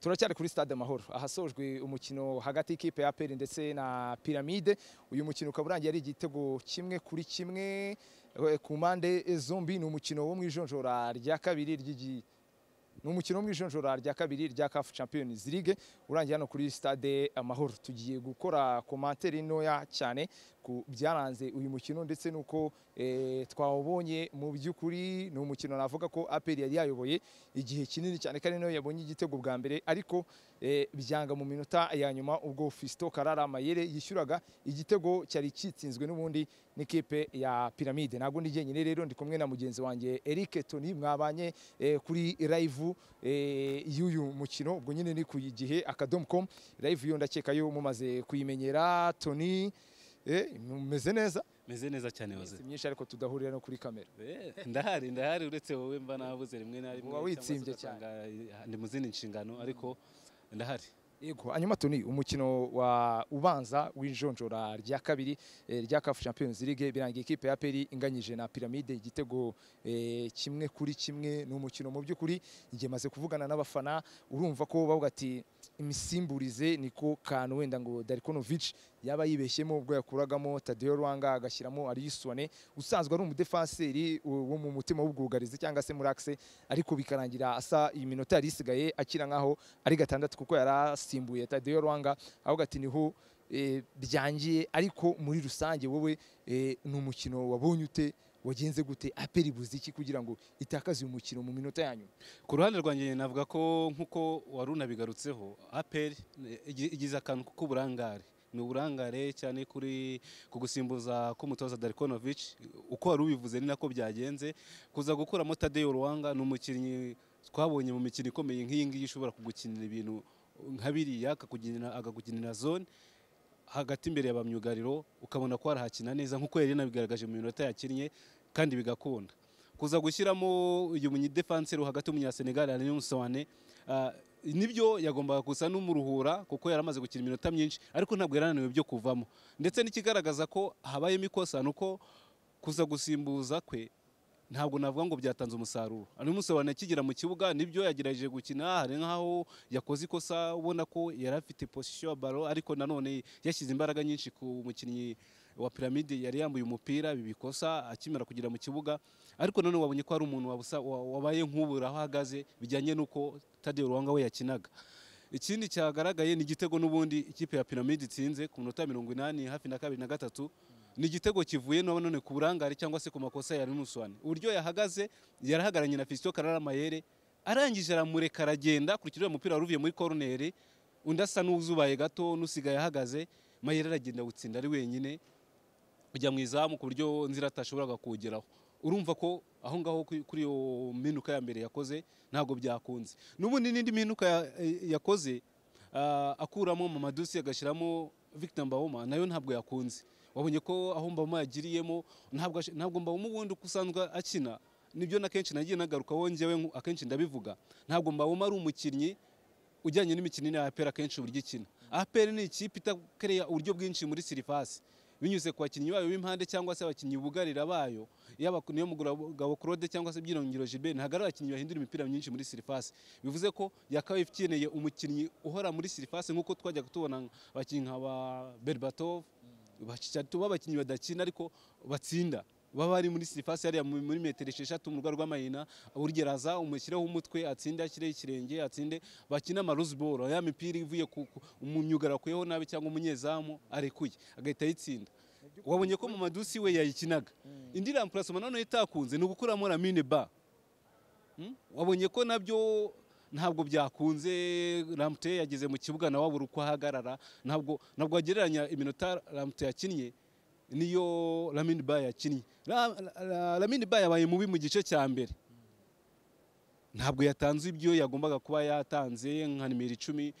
turacyari kuri stade amahoro. Ahasojwe umukino hagati y'ikipe ya aperi ndetse na piramide. Uyu mukino ukaba urangiye ari igitego kimwe kuri kimwe eh, ku mpande zombi. Ni umukino wo mu ijonjora rya kabiri ry'igi ni umukino wo mu ijonjora rya kabiri rya CAF Champions League urangiye hano kuri stade amahoro. Tugiye gukora komantere ntoya cyane ku byaranze uyu mukino ndetse nuko eh, twawubonye mu by'ukuri ni umukino navuga ko APR yari yayoboye igihe kinini cyane kandi na yo yabonye igitego bwa mbere. Ariko eh, byanga mu minota ya nyuma ubwo Fisto Karara Mayere yishyuraga igitego cyari kitsinzwe n'ubundi n'ikipe ya Pyramide. Ntabwo ndi jyenyine rero ndi kumwe na mugenzi wanjye Eric Tony mwabanye eh, kuri live y'uyu mukino. Ubwo nyine ni ku gihe akadomo.com live yo ndakeka yo mumaze kuyimenyera. Tony eh, mumeze neza? Meze neza cyane waze myinshi ariko tudahurira no kuri kamera. Eh, ndahari ndahari uretse wowe mba nabuze rimwe na rimwe. Witsimbye eh, ndi mu zindi nshingano ariko ndahari. Yego hanyuma Tony umukino wa ubanza w'ijonjora rya kabiri eh, rya CAF Champions League birangiye ikipe ya APR inganyije na Pyramide. Igitego kimwe kuri kimwe ni umukino mu by'ukuri. Igihe maze kuvugana n'abafana urumva ko bavuga ati imisimburize niko kantu wenda ngo Darikonovic yaba yibeshyemo ubwo yakuragamo Tadeo Rwanga agashyiramo Ariyuswane usanzwe ari umudefanseri wo mu mutima w'ubwugarizi cyangwa se muri axe ariko bikarangira asa iyi minota yari isigaye akira nkaho ari gatandatu kuko yarasimbuye Tadeo Rwanga ahubwo ati ni ho eh, byangiye ariko muri rusange wowe eh, ni umukino wabonye ute wagenze gute aperi ibuze iki kugira ngo itakaze uyu mukino mu minota ya nyuma? Ku ruhande rwanjye navuga ko nk'uko wari unabigarutseho aperi igize akantu k'uburangare. Ni uburangare cyane kuri ku gusimbuza k'umutoza Darikonovic. Uko wari ubivuze ni nako byagenze. Kuza gukuramo Tadeo Rwanga ni umukinnyi twabonye mu mikino ikomeye nk'iyi ngiyi kugukinira ibintu nka biriya akakuginira akagukinira zone. Hagati imbere ya bamyugariro ukabona ko arahakina neza nk'uko yari yanabigaragaje mu minota yakinnye kandi bigakunda. Kuza gushyiramo uyu munyidefanseri hagati w'umunyasenegal Aliou Soane uh, ni byo yagombaga gusa n'umuruhura kuko yari amaze gukina iminota myinshi ariko ntabwo yarananiwe byo kuvamo. Ndetse n'ikigaragaza ko habayemo ikosa ni uko kuza gusimbuza kwe ntabwo navuga ngo byatanze umusaruro. Ari umusobanuro akigera mu kibuga ni byo yagerageje gukina hari nk'aho yakoze ikosa ubona ko yari afite position ya baro ariko nanone yashyize imbaraga nyinshi ku mukinnyi wa piramide yari yambaye umupira ibi bikosa akimara kugera mu kibuga ariko nanone wabonye ko hari umuntu wabaye nk'ubura aho ahagaze bijyanye n'uko Tadeo Rwanga we yakinaga. Ikindi cyagaragaye ni igitego n'ubundi ikipe ya piramide itsinze ku minota mirongo inani hafi na kabiri na gatatu. Ni igitego kivuye none ku burangare cyangwa se ku makosa ya Rimuswane uburyo yahagaze yarahagaranye na Fiston Karara Mayere arangije aramureka aragenda kurikira uriya mupira wari uvuye muri corner. Undi asa n'uzubaye gato n'usigaye ahagaze Mayere aragenda awutsinda ari wenyine ujya mu izamu ku buryo nzira atashoboraga kuwugeraho. Urumva ko aho ngaho kuri iyo mpinduka ya mbere yakoze ntabwo byakunze. N'ubundi n'indi mpinduka ya- yakoze ah, akuramo Mamadusi agashyiramo Victor Mbawoma na yo ntabwo yakunze. Wabonye ko aho Mbawoma yagiriyemo ntabwo Mbawoma ubundi uko usanzwe akina ni byo na kenshi nagiye nagaruka wongewe akenshi ndabivuga. Ntabwo Mbawoma ari umukinnyi ujyanye n'imikino ya APR akenshi uburyo ikina. APR ni ikipe itakereya uburyo bwinshi muri sirifasi binyuze ku bakinnyi bayo b'impande cyangwa se abakinnyi bugarira bayo yaba niyo mugabo Claude cyangwa se Byirongero Gilbert ntabwo ari abakinnyi bahindura imipira myinshi muri sirifasi bivuze ko yakabaye ikeneye umukinnyi uhora muri sirifasi nk'uko twajyaga tubona abakinnyi nka ba Berbatov batatu b'abakinnyi badakina ariko batsinda. Baba bari muri sirifasi hariya mu- muri metero esheshatu mu rwego rw'amahina urugeraza umushyireho umutwe atsinde ashyireho ikirenge atsinde bakina amaruziboro ya mipira ivuye mu myugara akuyeho nabi cyangwa umunyezamu arekuye agahita ayitsinda. Wabonye ko mu madusi we yayikinaga. Indi rampurasoma noneho itakunze ni ugukuramo ramine ba. Hmm? wabonye ko na byo ntabwo byakunze ramute yageze mu kibuga nawe abura uko ahagarara ntabwo ntabwo wagereranya iminota ramute yakinnye niyo Lamine Ba yakinnye Lamine Ba yabaye mubi mu gice cya mbere. Ntabwo yatanze ibyo yagombaga kuba yatanze nka nimero icumi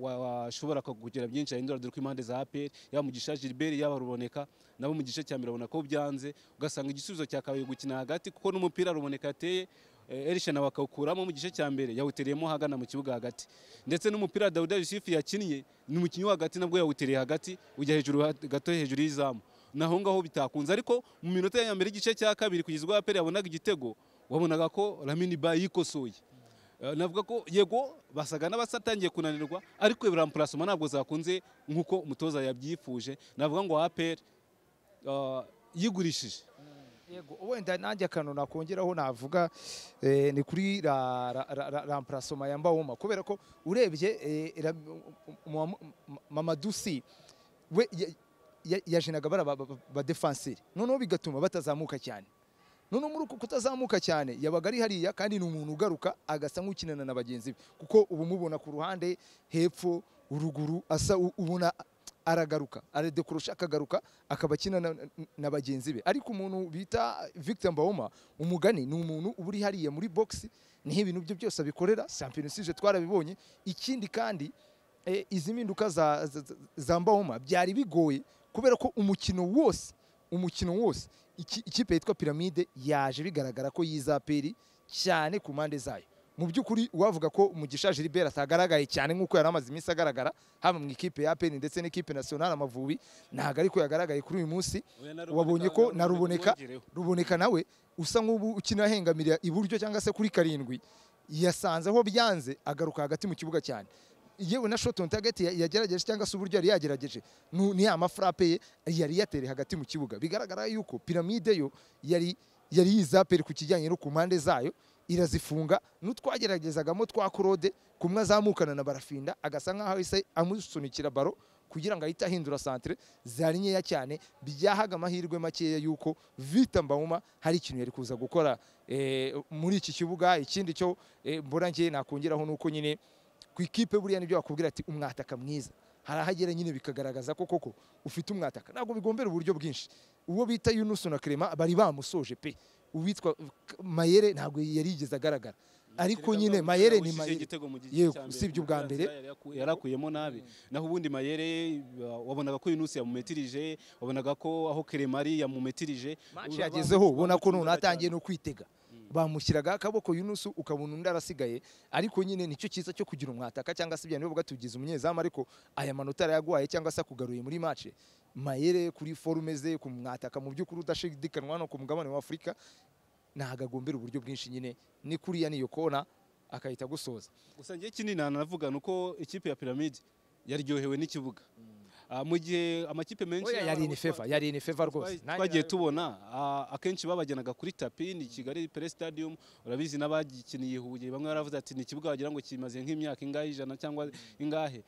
wa- washobora kugira byinshi ahindura dore ko impande za APR yaba Mugisha Gilbert yaba Ruboneka nabo mu gice cya mbere babona ko byanze ugasanga igisubizo cyakabaye gukina hagati kuko n'umupira Ruboneka yateye eh, Elishana bakawukuramo mu gice cya mbere yawutereyemo hagana mu kibuga hagati. Ndetse n'umupira Dawuda Yusufu yakinnye ni umukinnyi wo hagati nabwo yawutereye hagati ujya hejuru gato hejuru y'izamu. Naho ngaho bitakunze. Ariko mu minota ya mbere y'igice cya kabiri kugeza ubwo aperi yabonaga igitego wabonaga ko Lamine Ba yikosoye. Eh, navuga ko yego basaga n'abasatangiye kunanirwa ariko ramparasoma ntabwo zakunze nk'uko umutoza yabyifuje. Navuga ngo aperi yigurishije. Yego wenda nanjye akantu nakongeraho navuga eh, ni kuri ramparasoma ya mbawoma kubera ko urebye eh, Sy we yajinaga bari badefanseri noneho bigatuma batazamuka cyane. Noneho muri uku kutazamuka cyane yabaga ari hariya kandi ni umuntu ugaruka agasa nk'ukinana na bagenzi be. Kuko ubu mubona ku ruhande hepfo uruguru asa ubona aragaruka aradekurusha akagaruka akaba akina na, bagenzi be. Ariko umuntu bita Victor Mbawoma umugani ni umuntu uba uri hariya muri box ni ho ibintu bye byose abikorera Champions League twarabibonye. Ikindi kandi eh, izi mpinduka za, za, byari bigoye kubera ko umukino wose umukino wose iki- ikipe yitwa piramide yaje bigaragara ko yizaperi cyane ku mpande zayo. Mu by'ukuri wavuga ko mugisha Gilbert atagaragaye cyane nk'uko yari amaze iminsi agaragara haba mu ikipe ya APR ndetse n'ikipe nationale Amavubi ntabwo ariko yagaragaye kuri uyu munsi. Wabonye ko na Ruboneka Ruboneka nawe usa nk'ubu ukina ahengamira iburyo cyangwa se kuri karindwi. Yasanze aho byanze agaruka hagati mu kibuga cyane. Yewe na shot on target ya- yagerageje cyangwa se uburyo yari yagerageje. Ni ya mafrape ye yari yatereye hagati mu kibuga. Bigaragara yuko piramide yo yari yari yizaperi ku kijyanye no ku mpande zayo irazifunga. N'utwageragezagamo twa kurode kumwe azamukana na barafinda agasa nk'aho ahise amusunikira baro kugira ngo ahite ahindura santere zari nkeya cyane byahaga amahirwe makeya yuko Vita Mbawuma hari ikintu yari kuza gukora eh, muri iki kibuga. Ikindi cyo eh, mbona njye nakongeraho nuko nyine ku ikipe buriya ni byo bakubwira ati umwataka mwiza. Hari ahagera nyine bikagaragaza ko koko ufite umwataka. Ntabwo bigombera uburyo bwinshi. Uwo bita Yunus na Clement bari bamusoje pe. Uwitwa Mayere ntabwo yari yigeze agaragara. Ariko nyine Mayere ni Mayere Yego, usibye ubwa mbere. yarakuyemo nabi. Naho ubundi mayere wabonaga ko Yunus yamumetirije wabonaga ko aho Keremari yamumetirije. Match yagezeho ubona ko none atangiye no kwitega. Bamushyiraga akaboko Yunusu ukabona undi arasigaye ariko nyine ni cyo cyiza cyo kugira umwataka cyangwa se ibyo nibo tugize umunyezamu ariko aya manota arayaguhaye cyangwa se akugaruye muri match. Mayere kuri forume ze ku mwataka mu by'ukuri udashidikanwa no ku mugabane wa Afurika ntabwo agombera uburyo bwinshi nyine. Ni kuriya niyo kona akahita agusoza. Gusa ngiye kinini navuga ni uko ikipe ya piramide yaryohewe n'ikibuga. Ah, mu gihe amakipe menshi yari ni feva yari ni feva rwose. Twa- twagiye tubona ah, akenshi babajyanaga kuri tapi ni kigali pere stadium urabizi n'abagikiniye huye bamwe baravuze ati ni ikibuga wagira ngo kimaze nk'imyaka ingahe ijana cyangwa ingahe?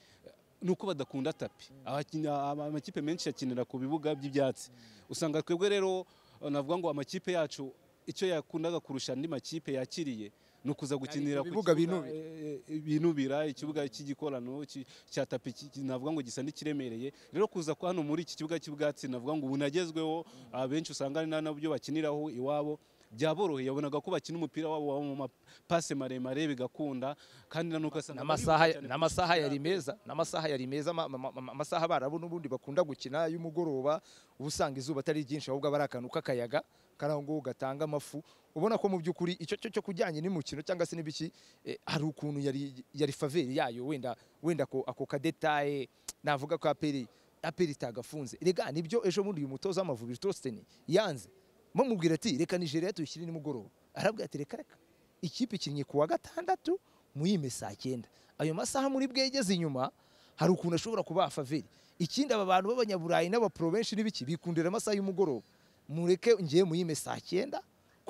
Ni uko badakunda tapi. Ama- amakipe menshi akinira ku bibuga by'ibyatsi. Usanga twebwe rero navuga ngo amakipe yacu icyo yakundaga kurusha andi makipe yakiriye ni ukuza gukinira ku binubira. eh, eh, binubira ikibuga cy'igikorano cya tapi navuga ngo gisa n'ikiremereye rero kuza kwa hano muri iki kibuga cy'ubwatsi navuga ngo bunagezweho abenshi usanga ari na na byo bakiniraho iwabo byaboroheye yabonaga ko bakina umupira wabo mu mapase maremare bigakunda kandi nanuko asanga n'amasaha n'amasaha yari meza n'amasaha yari meza ama- ama- ama- amasaha barabo n'ubundi bakunda gukina y'umugoroba uba usanga izuba atari ryinshi ahubwo aba ari akantu k'akayaga kari aho ngaho gatanga amafu ubona ko mu by'ukuri icyo cyo cyo kujyanye n'umukino cyangwa se n'ibiki eh, hari ukuntu yari yari faveri yayo wenda wenda ko ako kadetaye navuga ko aperi aperi itagafunze. Rega ni byo ejo bundi uyu mutoza w'amavubi Trosteni yanze. Bamubwira ati reka Nigeria tuyishyire nimugoroba. Arabwira ati reka reka. Ikipe ikinnye ku wa gatandatu muyime saa cyenda ayo masaha muri bwegeze inyuma hari ukuntu ashobora kubaha faveri ikindi aba bantu b'abanyaburayi n'abapro benshi n'ibiki bikundira amasaha y'umugoroba. Mureke ngiye muyime saa cyenda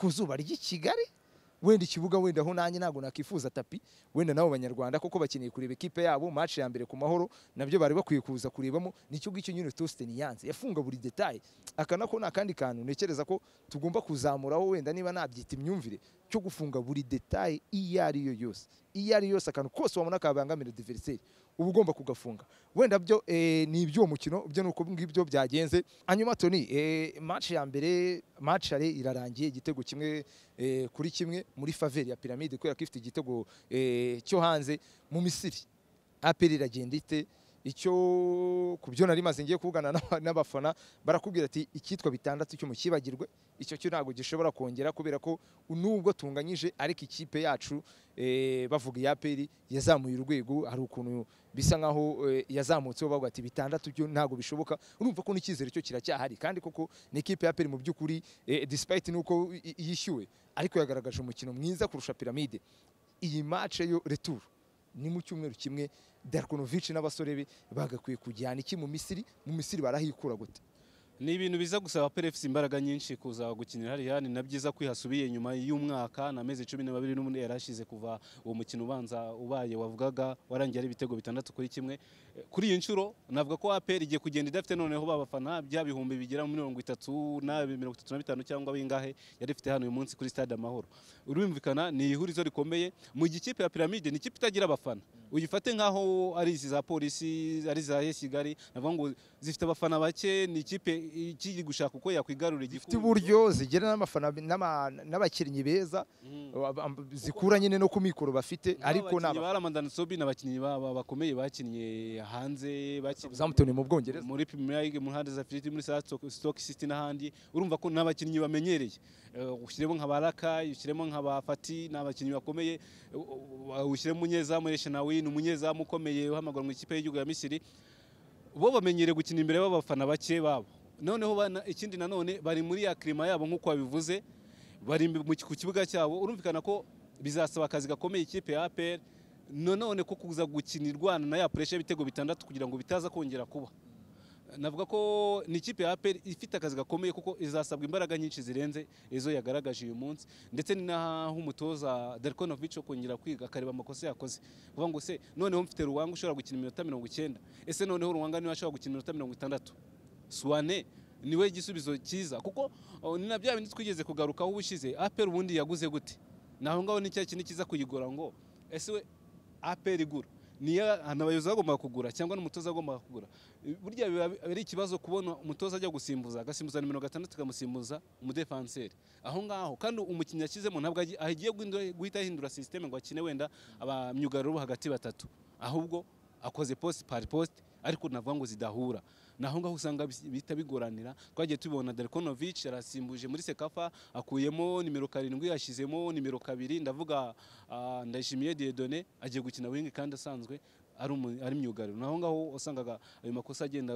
ku zuba ry'i kigali wenda ikibuga wenda aho nanjye ntabwo nakifuza tapi wenda nabo banyarwanda koko bakeneye kureba ikipe yabo match ya mbere ku mahoro na byo bari bakwiye kuza kurebamo ni cyo ngicyo nyine Tostin yanze. Yafunga buri detail. Aka nako ni akandi kantu ntekereza ko tugomba kuzamuraho wenda niba nabyita imyumvire cyo gufunga buri detail iyo ari yo yose. Iyo ari yose akantu kose wabona kabangamira adversaire. Uba ugomba kugafunga. Wenda byo eh, ni iby'uwo mukino byo ni uko ngibyo byagenze. Hanyuma Tony eh, match ya mbere match yari irarangiye igitego kimwe eh, kuri kimwe muri faveri ya piramide kubera ko ifite igitego cyo hanze mu misiri. Aperi iragenda ite? Icyo ku byo nari maze ngiye kuvugana n'aba- n'abafana barakubwira ati icyitwa bitandatu cyo mukibagirwe icyo cyo ntabwo gishobora kongera kubera ko nubwo tunganyije ariko ikipe yacu eh, bavuga iya peri yazamuye urwego hari ukuntu bisa nkaho eh, yazamutseho bavuga ati bitandatu byo ntabwo bishoboka. Urumva ko n'icyizere cyo kiracyahari kandi koko ni ikipe ya peri mu by'ukuri eh, despite nuko yishyuwe ariko yagaragaje umukino mwiza kurusha piramide. Iyi match yo retour. Ni mu cyumweru kimwe Darkonovic n'abasore be bagakwiye kujyana iki mu Misiri? Mu Misiri barahikura gute? Ni ibintu biza gusaba PRFC imbaraga nyinshi kuza gukinira hariya ni na byiza kwihasubiye nyuma y'umwaka na mezi cumi n'abiri n'ubundi yarashize kuva uwo mukino ubanza ubaye wavugaga warangiye ari ibitego bitandatu kuri kimwe. Kuri iyi nshuro navuga ko APR igiye kugenda idafite noneho babafana bya bihumbi bigera muri mirongo itatu na mirongo itatu na bitanu cyangwa bingahe yari ifite hano uyu munsi kuri stade amahoro. Urumvikana ni ihurizo rikomeye mu gihe ikipe ya piramide ni ikipe itagira abafana. Uyifate nk'aho ari izi za polisi ari za yes kigali navuga ngo zifite abafana bake ni ikipe ikiri gushaka uko yakwigarura igikombe uburyo zigira n'abakinnyi beza Mm. amba- zikura nyine no ku mikoro bafite ariko abakinnyi naba ba Ramadan Sobi ni abakinnyi ba- ba- bakomeye bakinnye hanze bakinnye mu Bwongereza. muri Premier League mu ntara za Afurika muri Stoke- City n'ahandi. Urumva ko n'abakinnyi bamenyereye. Eh, ushyiremo nka Baraka ushyiremo nka ba Fati ni abakinnyi bakomeye. Eh, ushyiremo umunyezamu Reshanawi ni umunyezamu ukomeye uhamagara mu ikipe y'igihugu ya Misiri. Bo bamenyereye gukina imbere y'abafana bake babo. Noneho ikindi nanone bari muri ya klima yabo nk'uko wabivuze bari ku kibuga cyabo urumvikana ko bizasaba akazi gakomeye ikipe ya APR nanone ko kuza gukina irwana na ya pressure y'ibitego bitandatu kugira ngo bitaza kongera kuba. Navuga ko ni ikipe ya APR ifite akazi gakomeye kuko izasabwa imbaraga nyinshi zirenze izo yagaragaje uyu munsi ndetse ni naho umutoza Darkonovic wo kongera kwiga akareba amakosa yakoze. Kuvuga ngo se noneho mfite ruwanga ushobora gukina iminota mirongo icyenda ese noneho ruwanga ni we ashobora gukina iminota mirongo itandatu? Suwane ni we igisubizo cyiza. Kuko ni na bya bindi twigeze kugarukaho ubushize APR ubundi yaguze gute? Naho ngaho ni cya kintu kiza kuyigora ngo ese we APR igura? Niyo ahantu abayobozi bagomba kugura cyangwa n'umutoza agomba kugura? Burya biba ari ikibazo kubona umutoza ajya gusimbuza agasimbuza nimero gatandatu akamusimbuza umudefanseri. Aho ngaho kandi umukinnyi yashyizemo ntabwo agi- agiye guhita ahindura sisiteme ngo akine wenda abamyugariro hagati batatu. Ahubwo akoze poste par poste ariko navuga ngo zidahura. Naho ngaho usanga bihita bigoranira twagiye tubibona Delkonovic yarasimbuje muri Sekafa akuyemo nimero karindwi yashyizemo nimero kabiri. Ndavuga ah, Ndayishimiye Dieudonné agiye gukina wing kandi asanzwe ari umu- ari myugariro. Naho ngaho wasangaga ayo makosa agenda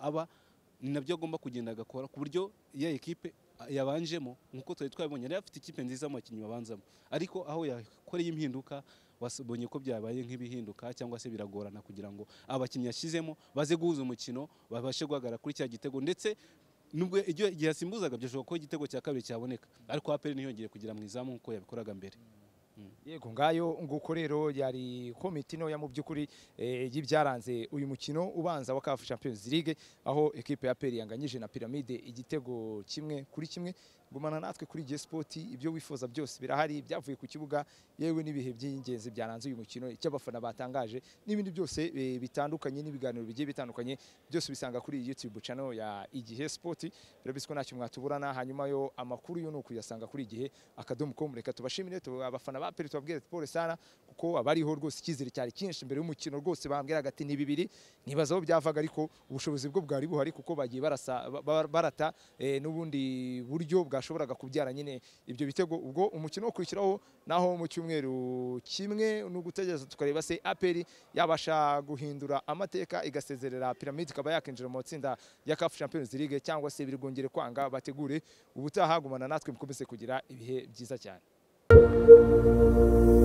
aba ni na byo agomba kugenda agakora ku buryo iyo ekipe yabanjemo nk'uko twari twabibonye. Yari afite ikipe nziza mu bakinnyi babanzamo ariko aho yakoreye impinduka wasibonye ko byabaye nk'ibihinduka cyangwa se biragorana kugira ngo abakinnyi yashyizemo baze guhuza umukino babashe guhagarara kuri cya gitego. Ndetse nubwo igihe igihe yasimbuzaga byashoboka ko igitego cya kabiri cyaboneka. Ariko APR ntiyongeye kugira mu izamu nk'uko yabikoraga mbere. Yego ngayo nguko rero yari komite ntoya mu by'ukuri eh, y'ibyaranze uyu mukino ubanza wa CAF Champions League aho ekipe ya PER yanganyije na Pyramide igitego kimwe kuri kimwe. Gumana natwe kuri G Sport ibyo wifuza byose birahari byavuye ku kibuga yewe n'ibihe by'ingenzi byaranze uyu mukino icyo abafana batangaje n'ibindi byose eh, bitandukanye n'ibiganiro bigiye bitandukanye byose bisanga kuri YouTube channel ya Igihe Sport. Bisiko ntacyo mwatuburana hanyuma yo amakuru yo ni ukuyasanga kuri igihe akadomo com reka tubashimire tu- abafana ba peri tubabwire pole sana kuko abariho rwose icyizere cyari cyinshi mbere y'umukino rwose bambwiraga ati ni bibiri. Nkibaza aho byavaga ariko ubushobozi bwo bwari buhari kuko bagiye barata eh, n'ubundi buryo bwashoboraga kubyara nyine ibyo bitego. Ubwo umukino wo kwishyuraho naho mu cyumweru kimwe ni ugutegereza tukareba se aperi yabasha guhindura amateka igasezerera piramide ikaba yakinjira mu matsinda ya CAF Champions League cyangwa se biri bwongere kwanga bategure ubutaha gumana natwe mukomeze kugira ibihe byiza cyane. Thank you.